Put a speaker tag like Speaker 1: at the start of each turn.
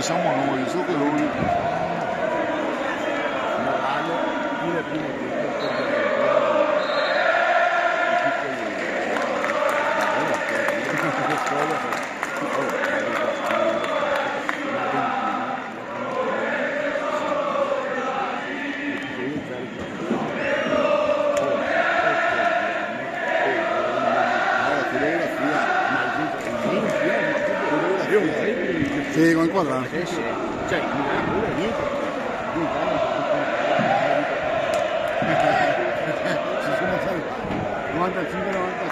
Speaker 1: Sống 有时候给 niente.
Speaker 2: Ci sono stati 95-96.